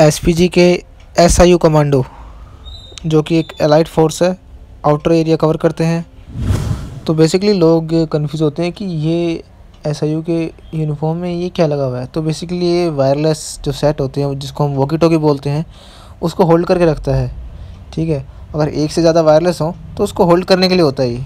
SPG के SIU commando जो कि एक एलाइट फोर्स है आउटर एरिया कवर करते हैं। तो बेसिकली लोग कंफ्यूज होते हैं कि ये एसआईयू के यूनिफॉर्म में ये क्या लगा हुआ है। तो बेसिकली ये वायरलेस जो सेट होते हैं, जिसको हम वॉकी टॉकी बोलते हैं, उसको होल्ड करके रखता है, ठीक है? अगर एक से ज़्यादा वायरलेस हो तो उसको होल्ड करने के लिए होता है ये।